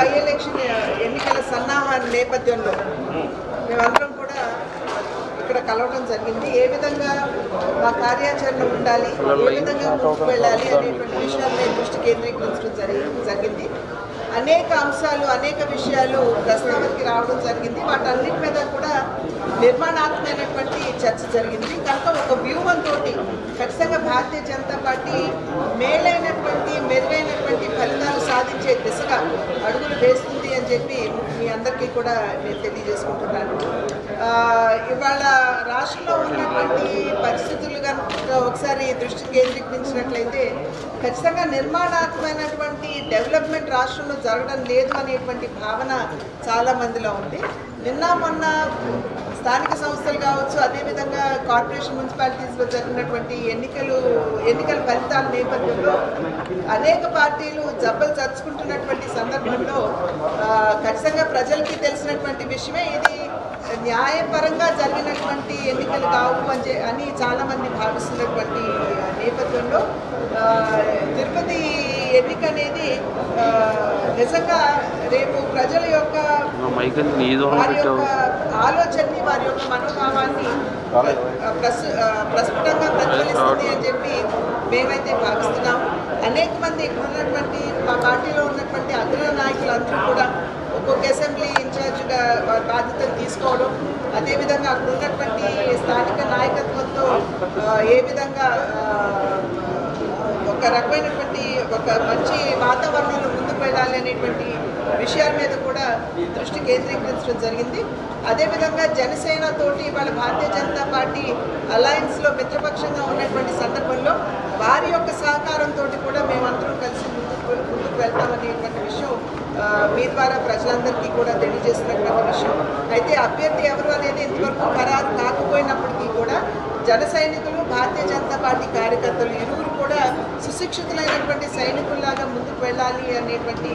By election ఎన్నికల సన్నాహ నేపథ్యంలో మేమందరం కూడా ఇక్కడ కలవడం జరిగింది. ఏ విధంగా మా కార్యాచరణ ఉండాలి ఏ విధంగా ముందుకు వెళ్ళాలి అనేటువంటి విషయాలపై దృష్టి కేంద్రీకరించడం జరిగి జరిగింది. అనేక అంశాలు అనేక విషయాలు ప్రస్తావనకి రావడం జరిగింది. వాటన్నిటి మీద కూడా నిర్మాణాత్మకమైనటువంటి చర్చ జరిగింది. కనుక ఒక వ్యూహంతో ఖచ్చితంగా భారతీయ జనతా పార్టీ మేలైనటువంటి మెరుగైనటువంటి ఫలితాలు సాధించే దిశగా అడుగులు వేస్తుంది అని చెప్పి మీ అందరికీ కూడా నేను తెలియజేసుకుంటున్నాను. ఇవాళ రాష్ట్రంలో ఉన్నటువంటి పరిస్థితులు కనుక ఒకసారి దృష్టి కేంద్రీకరించినట్లయితే ఖచ్చితంగా నిర్మాణాత్మకమైనటువంటి డెవలప్మెంట్ రాష్ట్రంలో జరగడం లేదు అనేటువంటి భావన చాలా మందిలో ఉంది. నిన్న మొన్న స్థానిక సంస్థలు కావచ్చు అదేవిధంగా కార్పొరేషన్ మున్సిపాలిటీస్లో జరిగినటువంటి ఎన్నికలు ఎన్నికల ఫలితాల నేపథ్యంలో అనేక పార్టీలు జబ్బలు చర్చుకుంటున్నటువంటి సందర్భంలో ఖచ్చితంగా ప్రజలకి తెలిసినటువంటి విషయమే ఇది. న్యాయపరంగా జరిగినటువంటి ఎన్నికలు కావు అని అని చాలామంది భావిస్తున్నటువంటి నేపథ్యంలో తిరుపతి ఎన్నిక అనేది నిజంగా రేపు ప్రజల యొక్క వారి యొక్క ఆలోచనని వారి యొక్క మనోభావాన్ని ప్రస్ఫుటంగా ప్రతిఫలిస్తుంది అని చెప్పి మేమైతే భావిస్తున్నాము అనేక మంది ఇక్కడ ఉన్నటువంటి మా పార్టీలో ఉన్నటువంటి అగ్ర నాయకులందరూ కూడా ఒక్కొక్క అసెంబ్లీ ఇన్ఛార్జ్గా బాధ్యతలు తీసుకోవడం అదేవిధంగా అక్కడ ఉన్నటువంటి స్థానిక నాయకత్వంతో ఏ విధంగా ఒక రకమైనటువంటి ఒక మంచి వాతావరణంలో వెళ్ళాలి అనేటువంటి విషయాల మీద కూడా దృష్టి కేంద్రీకరించడం జరిగింది. అదేవిధంగా జనసేన తోటి వాళ్ళ భారతీయ జనతా పార్టీ అలయన్స్లో మిత్రపక్షంగా ఉన్నటువంటి సందర్భంలో వారి యొక్క సహకారంతో కూడా మేమందరం కలిసి ముందుకు ముందుకు వెళ్తామనేటువంటి విషయం మీ ద్వారా ప్రజలందరికీ కూడా తెలియజేసినటువంటి విషయం. అయితే అభ్యర్థి ఎవరు అనేది ఇంతవరకు ఖరారు కాకపోయినప్పటికీ కూడా జన సైనికులు భారతీయ జనతా పార్టీ కార్యకర్తలు ఇరువురు కూడా సుశిక్షితులైనటువంటి సైనికుల్లాగా ముందుకు వెళ్ళాలి అనేటువంటి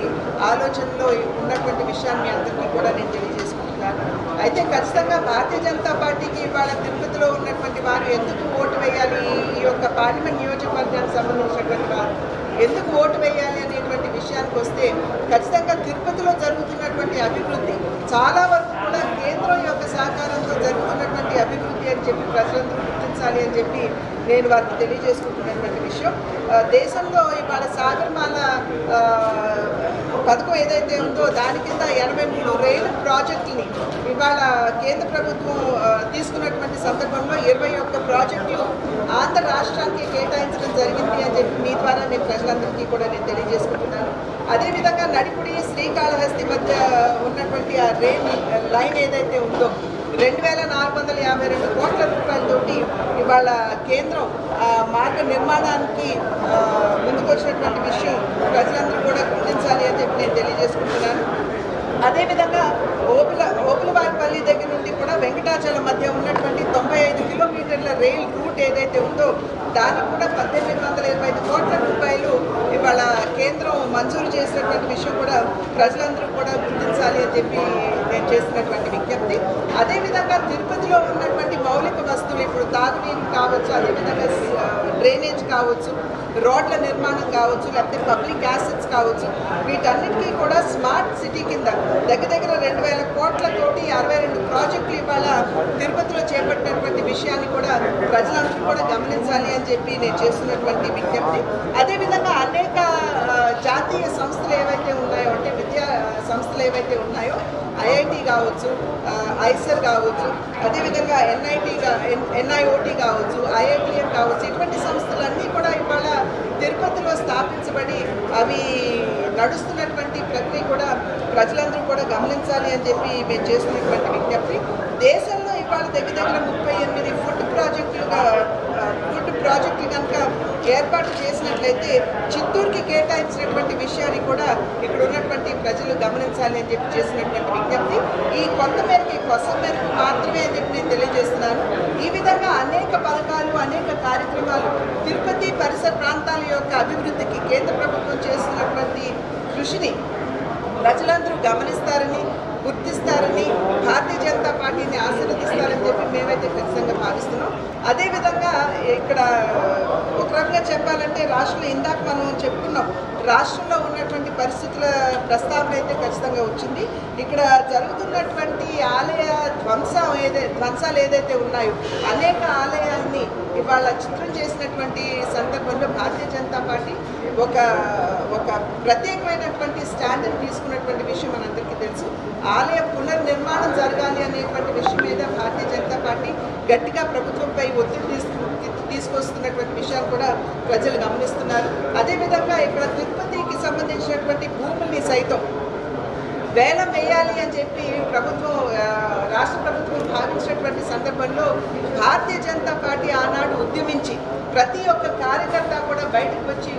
ఆలోచనలో ఉన్నటువంటి విషయాన్ని అందరికీ కూడా నేను తెలియజేసుకుంటున్నాను. అయితే ఖచ్చితంగా భారతీయ జనతా పార్టీకి ఇవాళ తిరుపతిలో ఉన్నటువంటి వారు ఎందుకు ఓటు వేయాలి? ఈ యొక్క పార్లమెంట్ నియోజకవర్గానికి సంబంధించినటువంటి వారు ఎందుకు ఓటు వేయాలి అనేటువంటి విషయానికి వస్తే ఖచ్చితంగా తిరుపతిలో జరుగుతున్నటువంటి అభివృద్ధి చాలా వరకు కూడా కేంద్రం యొక్క సహకారంతో జరుగుతున్నటువంటి అభివృద్ధి అని చెప్పి ప్రజలందరూ గుర్తించాలి అని చెప్పి నేను వారికి తెలియజేసుకుంటున్నటువంటి విషయం. దేశంలో ఇవాళ సాగర్మాల పథకం ఏదైతే ఉందో దాని కింద ఎనభై మూడు రైలు ప్రాజెక్టుని ఇవాళ కేంద్ర ప్రభుత్వం తీసుకున్నటువంటి సందర్భంలో ఇరవై ఒక్క ప్రాజెక్టులు ఆంధ్ర రాష్ట్రానికి కేటాయించడం జరిగింది అని చెప్పి మీ ద్వారా నేను ప్రజలందరికీ కూడా నేను తెలియజేసుకుంటున్నాను. అదేవిధంగా నడిపుడి శ్రీకాళహస్తి మధ్య ఉన్నటువంటి ఆ రైల్ లైన్ ఏదైతే ఉందో రెండు వేల నాలుగు వందల యాభై రెండు కోట్ల రూపాయలతోటి ఇవాళ కేంద్రం మార్గ నిర్మాణానికి ముందుకొచ్చినటువంటి విషయం ప్రజలందరూ కూడా గుర్తించాలి అని చెప్పి నేను తెలియజేసుకుంటున్నాను. అదేవిధంగా ఓపుల ఓపులవారిపల్లి దగ్గర నుండి కూడా వెంకటాచలం మధ్య ఉన్నటువంటి తొంభై ఐదు కిలోమీటర్ల రైల్ రూట్ ఏదైతే ఉందో దానికి కూడా పద్దెనిమిది వందల ఇరవై ఐదు కోట్ల రూపాయలు ఇవాళ కేంద్రం మంజూరు చేసినటువంటి విషయం కూడా ప్రజలందరూ కూడా గుర్తించాలి అని చెప్పి నేను చేసినటువంటి విజ్ఞప్తి అదేవిధంగా తిరుపతిలో ఉన్నటువంటి మౌలిక వస్తువులు ఇప్పుడు తాగునీరు కావచ్చు అదేవిధంగా డ్రైనేజ్ కావచ్చు రోడ్ల నిర్మాణం కావచ్చు లేకపోతే పబ్లిక్ యాసెట్స్ కావచ్చు వీటన్నిటికీ కూడా స్మార్ట్ సిటీ కింద దగ్గర దగ్గర రెండు వేల కోట్లతోటి అరవై రెండు ప్రాజెక్టులు ఇవాళ తిరుపతిలో చేపట్టినటువంటి విషయాన్ని కూడా ప్రజలందరూ కూడా గమనించాలి అని చెప్పి నేను చేస్తున్నటువంటి విజ్ఞప్తి. అదేవిధంగా అనేక జాతీయ సంస్థలు ఏవైతే ఉన్నాయో అంటే విద్యా సంస్థలు ఏవైతే ఉన్నాయో ఐఐటి కావచ్చు ఆ, ఐసర్ కావచ్చు అదేవిధంగా ఎన్ఐటి ఎన్ఐఓటి కావచ్చు ఐఐటిఎం కావచ్చు ఇటువంటి సంస్థలన్నీ కూడా ఇవాళ తిరుపతిలో స్థాపించబడి అవి నడుస్తున్నటువంటి ప్రక్రియ కూడా ప్రజలందరూ కూడా గమనించాలి అని చెప్పి మేము చేస్తున్నటువంటి విజ్ఞప్తి. దేశంలో ఇవాళ దగ్గర దగ్గర ముప్పై ఎనిమిది ఫుడ్ ప్రాజెక్టులుగా ఫుడ్ ప్రాజెక్టు కనుక ఏర్పాటు చేసినట్లయితే చిత్తూరుకి కేటాయించినటువంటి విషయాన్ని కూడా ఇక్కడ ఉన్నటువంటి ప్రజలు గమనించాలి అని చెప్పి చేసినటువంటి విజ్ఞప్తి. ఈ కొంత మేరకు కొత్త మేరకు మాత్రమే అని చెప్పి నేను తెలియజేస్తున్నాను. ఈ విధంగా అనేక పథకాలు అనేక కార్యక్రమాలు తిరుపతి పరిసర ప్రాంతాల యొక్క అభివృద్ధికి కేంద్ర ప్రభుత్వం చేస్తున్నటువంటి కృషిని ప్రజలందరూ గమనిస్తారని గుర్తిస్తారని భారతీయ జనతా పార్టీని ఆశీర్వదిస్తారని చెప్పి మేమైతే ఖచ్చితంగా భావిస్తున్నాం. అదేవిధంగా ఇక్కడ ఒక రకంగా చెప్పాలంటే రాష్ట్రంలో ఇందాక మనం చెప్పుకున్నాం రాష్ట్రంలో ఉన్నటువంటి పరిస్థితుల ప్రస్తావన అయితే ఖచ్చితంగా వచ్చింది. ఇక్కడ జరుగుతున్నటువంటి ఆలయ ధ్వంసం ఏదై ధ్వంసాలు ఏదైతే ఉన్నాయో అనేక ఆలయాల్ని ఇవాళ చిత్రం చేసినటువంటి సందర్భంలో భారతీయ జనతా పార్టీ ఒక ఒక ప్రత్యేకమైనటువంటి స్టాండర్డ్ తీసుకున్నటువంటి విషయం మనందరికీ ఆలయ పునర్నిర్మాణం జరగాలి అనేటువంటి విషయం మీద భారతీయ జనతా పార్టీ గట్టిగా ప్రభుత్వంపై ఒత్తిడి తీసుకు తీసుకొస్తున్నటువంటి విషయాలు కూడా ప్రజలు గమనిస్తున్నారు. అదేవిధంగా ఇక్కడ తిరుపతికి సంబంధించినటువంటి భూముల్ని సైతం వేలం వేయాలి అని చెప్పి ప్రభుత్వం రాష్ట్ర ప్రభుత్వం భావించినటువంటి సందర్భంలో భారతీయ జనతా పార్టీ ఆనాడు ఉద్యమించి ప్రతి ఒక్క కార్యకర్త కూడా బయటకు వచ్చి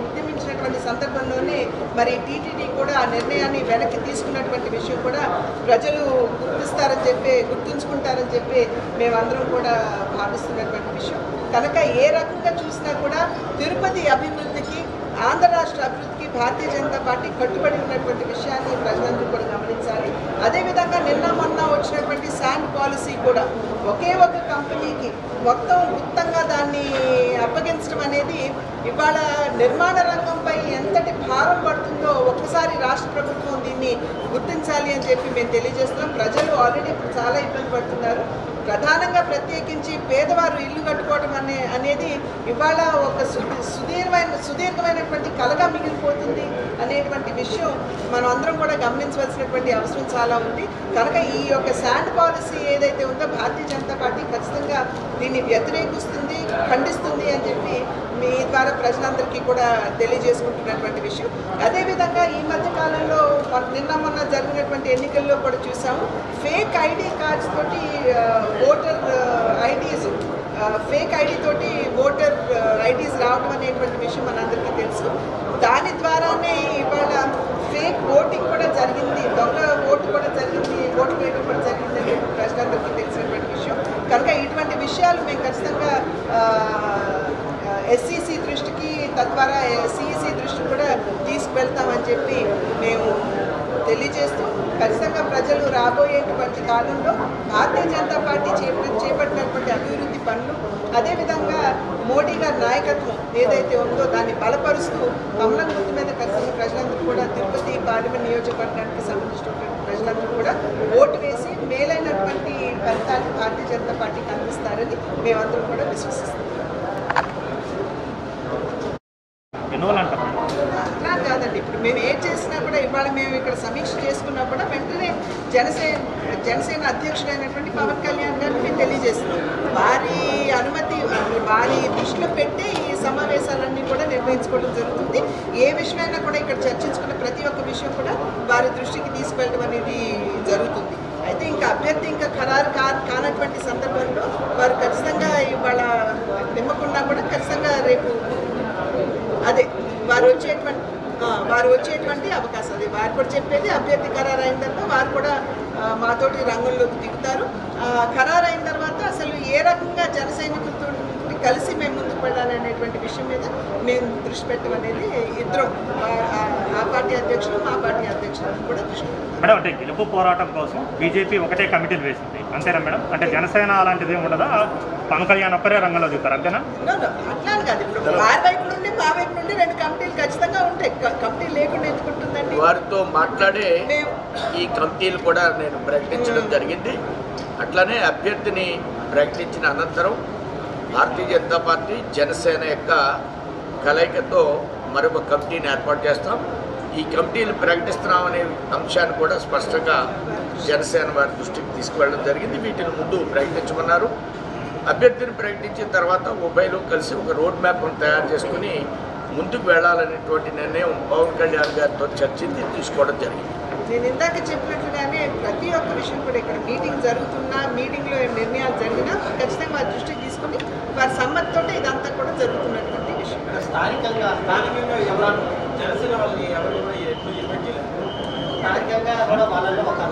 ఉద్యమించినటువంటి సందర్భంలోనే మరి టీటీడీ కూడా ఆ నిర్ణయాన్ని వెనక్కి తీసుకున్నటువంటి విషయం కూడా ప్రజలు గుర్తిస్తారని చెప్పి గుర్తుంచుకుంటారని చెప్పి మేమందరం కూడా భావిస్తున్నటువంటి విషయం. కనుక ఏ రకంగా చూసినా కూడా తిరుపతి అభివృద్ధికి ఆంధ్ర రాష్ట్ర అభివృద్ధికి భారతీయ జనతా పార్టీ కట్టుబడి ఉన్నటువంటి విషయాన్ని ప్రజలందరూ కూడా గమనించాలి. అదేవిధంగా నిన్న మొన్న వచ్చినటువంటి శాండ్ పాలసీ కూడా ఒకే ఒక కంపెనీకి మొత్తం గుప్తంగా దాన్ని అప్పగించడం అనేది ఇవాళ నిర్మాణ రంగంపై ఎంతటి భారం పడుతుందో ఒక్కసారి రాష్ట్ర ప్రభుత్వం దీన్ని గుర్తించాలి అని చెప్పి మేము తెలియజేస్తున్నాం. ప్రజలు ఆల్రెడీ ఇప్పుడు చాలా ఇబ్బంది పడుతున్నారు. ప్రధానంగా ప్రత్యేకించి పేదవారు ఇల్లు కట్టుకోవడం అనే అనేది ఇవాళ ఒక సు- సుదీర్ఘమైన సుదీర్ఘమైనటువంటి కలగా మిగిలిపోతుంది అనేటువంటి విషయం మనం అందరం కూడా గమనించవలసినటువంటి అవసరం చాలా ఉంది. కనుక ఈ యొక్క శాండ్ పాలసీ ఏదైతే ఉందో భారతీయ జనతా పార్టీ ఖచ్చితంగా దీన్ని వ్యతిరేకిస్తుంది ఖండిస్తుంది అని చెప్పి మీ ద్వారా ప్రజలందరికీ కూడా తెలియజేసుకుంటున్నటువంటి విషయం. అదేవిధంగా ఈ మధ్య కాలంలో నిన్న మొన్న జరిగినటువంటి ఎన్నికల్లో కూడా చూసాము ఫేక్ ఐడి కార్డ్స్ తోటి ఓటర్ ఐడీస్ ఫేక్ ఐడి తోటి ఓటర్ ఐడీస్ రావడం అనేటువంటి విషయం మనందరికీ తెలుసు. దాని ద్వారానే ఇవాళ ఫేక్ ఓటింగ్ కూడా జరిగింది దొంగ ఓటు కూడా జరిగింది ఓటు వేయడం కూడా జరిగింది అని ప్రజలందరికీ తెలిసినటువంటి విషయం. కనుక ఇటువంటి విషయాలు మేము ఖచ్చితంగా ఎస్సీసీ దృష్టికి తద్వారా సిఈసీ దృష్టికి కూడా తీసుకువెళ్తామని చెప్పి మేము తెలియజేస్తూ ఖచ్చితంగా ప్రజలు రాబోయేటువంటి కాలంలో భారతీయ జనతా పార్టీ చేప చేపట్టినటువంటి అభివృద్ధి పనులు అదేవిధంగా మోడీ గారి నాయకత్వం ఏదైతే ఉందో దాన్ని బలపరుస్తూ కమలం గుర్తు మీద ఖచ్చితంగా ప్రజలందరూ కూడా తిరుపతి పార్లమెంట్ నియోజకవర్గానికి సంబంధించినటువంటి ప్రజలందరూ కూడా ఓటు వేసి మేలైనటువంటి ఫలితాలు భారతీయ జనతా పార్టీకి అందిస్తారని మేమందరం కూడా విశ్వసిస్తాం కాదండి. ఇప్పుడు మేము ఏం చేసినా కూడా ఇవాళ మేము ఇక్కడ సమీక్ష చేసుకున్నా కూడా వెంటనే జనసేన జనసేన అధ్యక్షుడైనటువంటి పవన్ కళ్యాణ్ గారిని మేము తెలియజేస్తున్నాం. వారి అనుమతి వారి దృష్టిలో పెట్టి ఈ సమావేశాలన్నీ కూడా నిర్వహించుకోవడం జరుగుతుంది. ఏ విషయమైనా కూడా ఇక్కడ చర్చించుకున్న ప్రతి ఒక్క విషయం కూడా వారి దృష్టికి తీసుకెళ్ళడం అనేది జరుగుతుంది. అయితే ఇంకా అభ్యర్థి ఇంకా ఖరారు కా కానటువంటి సందర్భంలో వారు ఖచ్చితంగా ఇవాళ నిమ్మకుండా కూడా ఖచ్చితంగా రేపు అదే వారు వచ్చేటువంటి వారు వచ్చేటువంటి అవకాశం అది వారు కూడా చెప్పేది అభ్యర్థి ఖరారు అయిన తర్వాత వారు కూడా మాతోటి రంగంలోకి దిగుతారు. ఖరారు అయిన తర్వాత అసలు ఏ రకంగా జన సైనికులతో కలిసి మేము ముందుకు వెళ్ళాలి అనేటువంటి విషయం మీద మేము దృష్టి పెట్టడం అనేది ఇద్దరం ఆ- పార్టీ అధ్యక్షులు మా పార్టీ అధ్యక్షులు కూడా దృష్టి. మేడం అంటే గెలుపు పోరాటం కోసం బీజేపీ ఒకటే కమిటీలు వేసింది. అంతేనా మేడం? అంటే జనసేన అలాంటిది ఏమి ఉండదా? పవన్ కళ్యాణ్ ఒక్కరే రంగంలో దిగుతారు అంతేనా? అట్లా కాదు. ఇప్పుడు వారి వైపు నుండి మా వైపు నుండి రెండు కమిటీలు ఖచ్చితంగా ఉంటాయి. కమిటీ లేకుండా ఎందుకు ఉంటుందండి వారితో మాట్లాడే ఈ కమిటీలు కూడా నేను ప్రకటించడం జరిగింది. అట్లనే అభ్యర్థిని ప్రకటించిన అనంతరం భారతీయ జనతా పార్టీ జనసేన యొక్క కలయికతో మరొక కమిటీని ఏర్పాటు చేస్తాం. ఈ కమిటీలు ప్రకటిస్తున్నామనే అంశాన్ని కూడా స్పష్టంగా జనసేన వారి దృష్టికి తీసుకువెళ్ళడం జరిగింది. వీటిని ముందు ప్రకటించమన్నారు. అభ్యర్థిని ప్రకటించిన తర్వాత ఉభయలు కలిసి ఒక రోడ్ మ్యాప్ను తయారు చేసుకుని ముందుకు వెళ్ళాలనేటువంటి నిర్ణయం పవన్ కళ్యాణ్ గారితో చర్చించి తీసుకోవడం జరిగింది. నేను ఇందాక చెప్పినట్లుగానే ప్రతి ఒక్క విషయం కూడా ఇక్కడ మీటింగ్ జరుగుతున్నా మీటింగ్లో ఏం నిర్ణయాలు జరిగినా ఖచ్చితంగా వారి దృష్టికి తీసుకుని వారి సమ్మతితో ఇదంతా కూడా జరుగుతున్నటువంటి విషయం. స్థానికంగా స్థానికంగా ఎవరు జనసేన వాళ్ళని ఎవరు స్థానికంగా కూడా వాళ్ళలో ఒక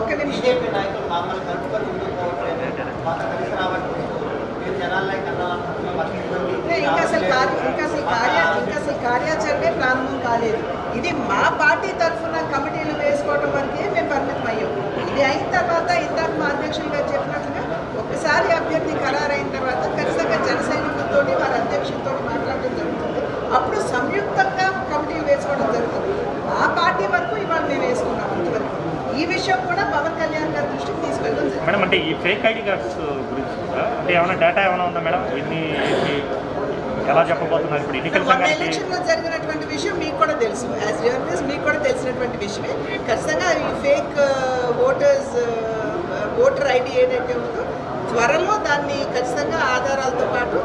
ఒక్క నిమిషం. బీజేపీ నాయకులు మమ్మల్ని కలుపుకొని ముందుకు పోవట్లేదు. మాకు కలిసి రావట్లేదు. మీరు జనాలనే కన్నా మాకు ఇబ్బంది అంటే ఇంకా అసలు కార్య ఇంకా అసలు కార్య ఇంకా అసలు కార్యాచరణే ప్రారంభం కాలేదు. ఇది మా పార్టీ తరఫున చేసుకోవడం వరకే మేము పరిమితం అయ్యాం. ఇది అయిన తర్వాత ఇందాక మా అధ్యక్షులు గారు చెప్పినట్టుగా ఒకసారి అభ్యర్థి ఖరారైన తర్వాత ఖచ్చితంగా జన సైనికులతో వారి అధ్యక్షులతో మాట్లాడడం జరుగుతుంది. అప్పుడు సంయుక్తంగా కమిటీలు వేసుకోవడం జరుగుతుంది. ఆ పార్టీ వరకు ఇవాళ మేము వేసుకున్నాం ఇంతవరకు. ఈ విషయం కూడా పవన్ కళ్యాణ్ గారి దృష్టికి తీసుకెళ్ళడం మేడం అంటే ఈ ఫేక్ ఐడి కార్డ్స్ గురించి అంటే ఏమైనా డేటా ఏమైనా ఉందా మేడం? ఎన్ని ఎలా చెప్పబోతున్నారు ఇప్పుడు ఎన్నికల జరిగినటువంటి విషయం మీకు కూడా తెలుసు. యాజ్ జర్నలిస్ట్ మీకు కూడా తెలిసినటువంటి విషయమే. ఖచ్చితంగా ఈ ఫేక్ ఓటర్స్ ఓటర్ ఐడి ఏదైతే ఉందో త్వరలో దాన్ని ఖచ్చితంగా ఆధారాలతో పాటు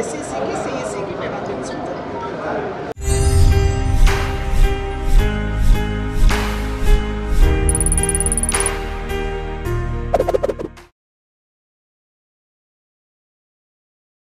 ఎస్సీసీకి సిఈసీకి మేము అందించడం